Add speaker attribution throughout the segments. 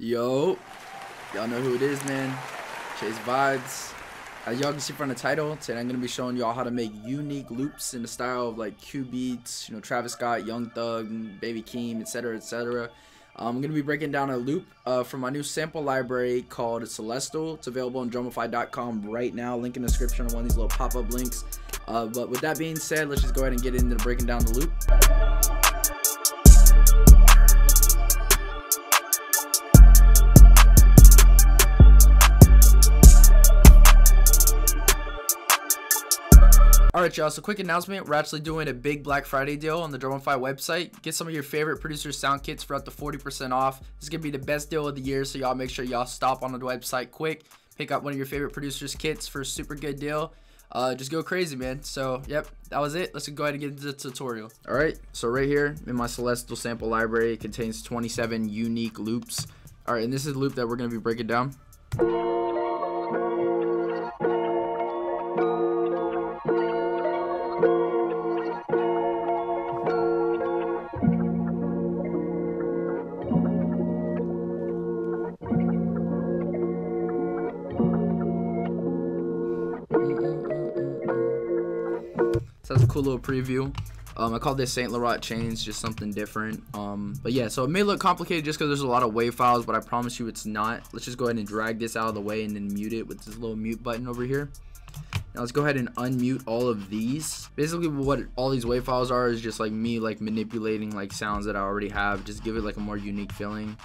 Speaker 1: Yo, y'all know who it is, man. Chase Vibez. As y'all can see from the title, today I'm gonna be showing y'all how to make unique loops in the style of like Cubeatz, you know, Travis Scott, Young Thug, Baby Keem, etc., etc. Um, I'm gonna be breaking down a loop uh, from my new sample library called Celestial. It's available on Drumify.com right now. Link in the description on one of these little pop-up links. Uh, but with that being said, let's just go ahead and get into breaking down the loop. Alright y'all, so quick announcement, we're actually doing a big Black Friday deal on the Drumify website. Get some of your favorite producer sound kits for up to 40% off. This is going to be the best deal of the year, so y'all make sure y'all stop on the website quick. Pick up one of your favorite producers kits for a super good deal. Uh, just go crazy, man. So, yep, that was it. Let's go ahead and get into the tutorial. Alright, so right here in my Celestial sample library, it contains 27 unique loops. Alright, and this is the loop that we're to be breaking down. So that's a cool little preview. Um, I call this Saint Laurent chains, just something different. Um, but yeah, so it may look complicated just because there's a lot of WAV files, but I promise you it's not. Let's just go ahead and drag this out of the way and then mute it with this little mute button over here. Now let's go ahead and unmute all of these. Basically what all these WAV files are is just like me like manipulating like sounds that I already have. Just give it like a more unique feeling.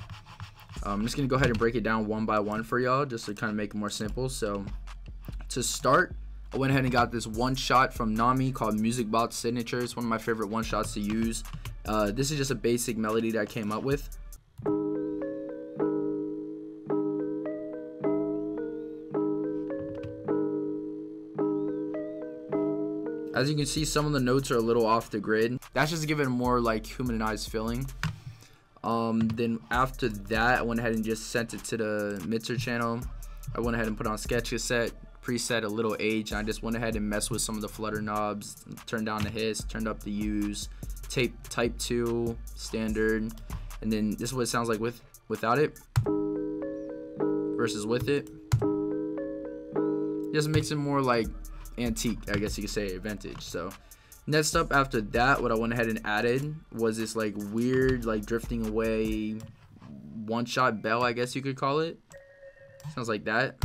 Speaker 1: Um, I'm just going to go ahead and break it down one by one for y'all just to kind of make it more simple. So to start, I went ahead and got this one shot from Nami called Music Box. It's one of my favorite one shots to use. Uh, this is just a basic melody that I came up with. As you can see, some of the notes are a little off the grid. That's just a more like humanized feeling. Um, then after that, I went ahead and just sent it to the Mixer channel. I went ahead and put on Sketch Cassette, preset a little age, and I just went ahead and messed with some of the flutter knobs, turned down the hiss, turned up the U's, tape type 2, standard, and then this is what it sounds like with without it versus with it. Just makes it more like antique, I guess you could say, vintage. So next up after that, what I went ahead and added was this like weird, like drifting away one shot bell, I guess you could call it. Sounds like that.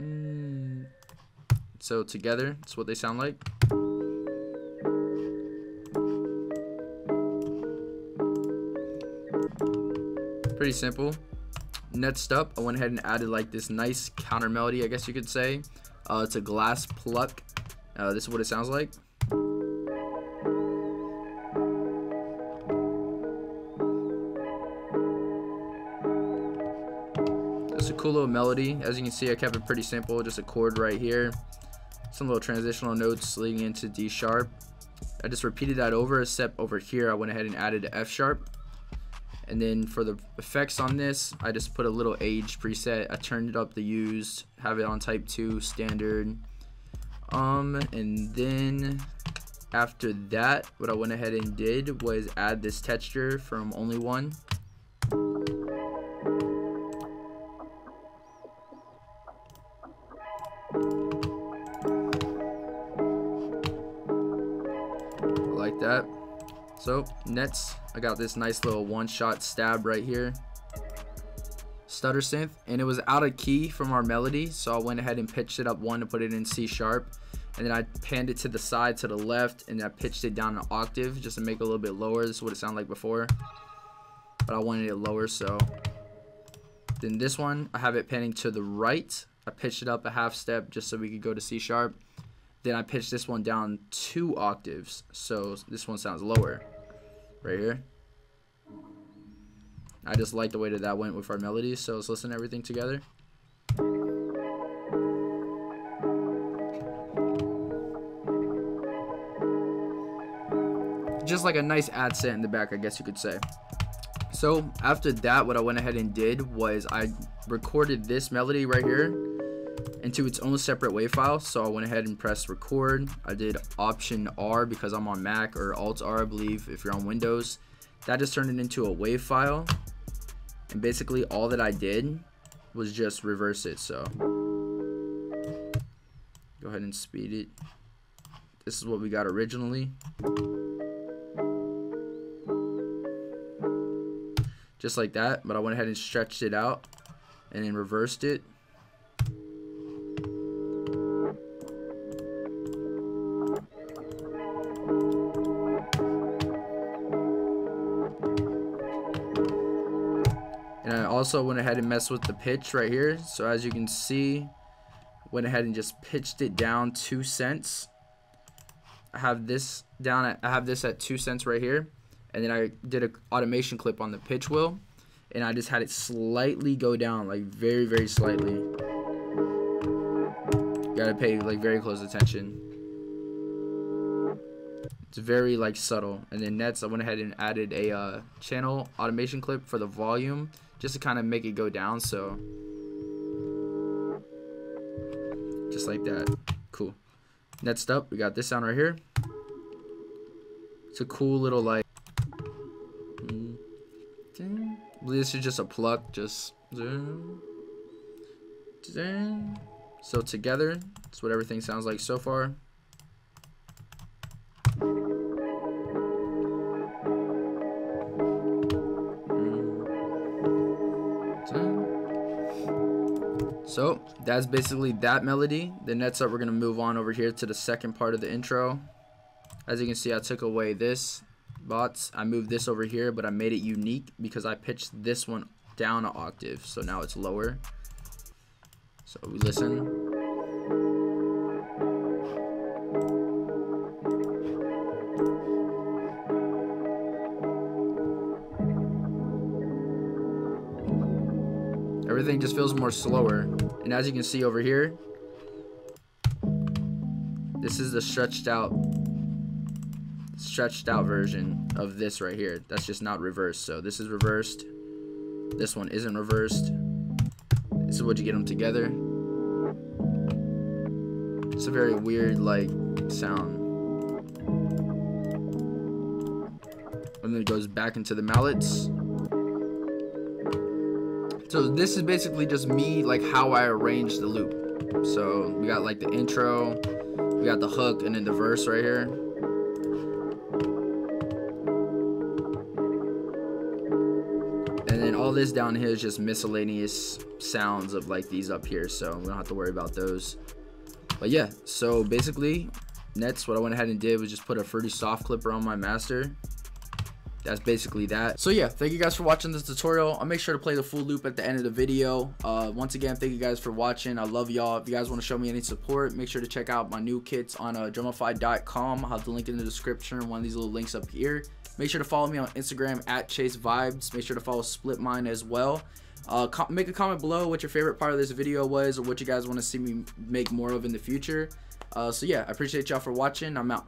Speaker 1: Mm. So together, that's what they sound like. Pretty simple. Next up, I went ahead and added like this nice counter melody, I guess you could say. Uh, it's a glass pluck. Uh, this is what it sounds like. It's a cool little melody. As you can see, I kept it pretty simple. Just a chord right here. Some little transitional notes leading into D sharp. I just repeated that over, except over here, I went ahead and added F sharp. And then for the effects on this, I just put a little age preset. I turned it up the used, have it on type 2 standard. Um, and then after that, what I went ahead and did was add this texture from only one. So next, I got this nice little one-shot stab right here. Stutter synth, and it was out of key from our melody, so I went ahead and pitched it up one to put it in C sharp, and then I panned it to the side to the left, and I pitched it down an octave just to make it a little bit lower. This is what it sounded like before, but I wanted it lower, so. Then this one, I have it panning to the right. I pitched it up a half step just so we could go to C sharp. Then I pitched this one down two octaves, so this one sounds lower, right here. I just like the way that that went with our melody. so let's listen to everything together. Just like a nice ad set in the back, I guess you could say. So after that, what I went ahead and did was I recorded this melody right here into its own separate WAV file. So I went ahead and pressed record. I did option R because I'm on Mac or alt R, I believe, if you're on Windows. That just turned it into a WAV file. And basically all that I did was just reverse it. So go ahead and speed it. This is what we got originally. Just like that, but I went ahead and stretched it out and then reversed it. And I also went ahead and messed with the pitch right here. So as you can see, went ahead and just pitched it down two cents. I have this down at, I have this at two cents right here. And then I did an automation clip on the pitch wheel. And I just had it slightly go down, like very, very slightly. gotta pay like very close attention. It's very like subtle. And then next I went ahead and added a uh, channel automation clip for the volume just to kind of make it go down. So just like that. Cool. Next up, we got this sound right here. It's a cool little like. Mm. This is just a pluck, just. So together, that's what everything sounds like so far. That's basically that melody. Then next up, we're gonna move on over here to the second part of the intro. As you can see, I took away this bots. I moved this over here, but I made it unique because I pitched this one down an octave. So now it's lower. So we listen. Everything just feels more slower. And as you can see over here, this is the stretched out stretched out version of this right here. That's just not reversed. So this is reversed. This one isn't reversed. This is what you get them together. It's a very weird like sound. And then it goes back into the mallets. So this is basically just me, like how I arrange the loop. So we got like the intro, we got the hook, and then the verse right here. And then all this down here is just miscellaneous sounds of like these up here. So we don't have to worry about those. But yeah, so basically, next what I went ahead and did was just put a Fruity Soft Clipper on my master that's basically that. So yeah thank you guys for watching this tutorial. I'll make sure to play the full loop at the end of the video. Uh, once again thank you guys for watching. I love y'all. If you guys want to show me any support make sure to check out my new kits on uh, drumify.com i'll have the link in the description one of these little links up here. Make sure to follow me on instagram at chase vibez. Make sure to follow Splitmind as well. Uh, make a comment below what your favorite part of this video was or what you guys want to see me make more of in the future. Uh, so yeah i appreciate y'all for watching. I'm out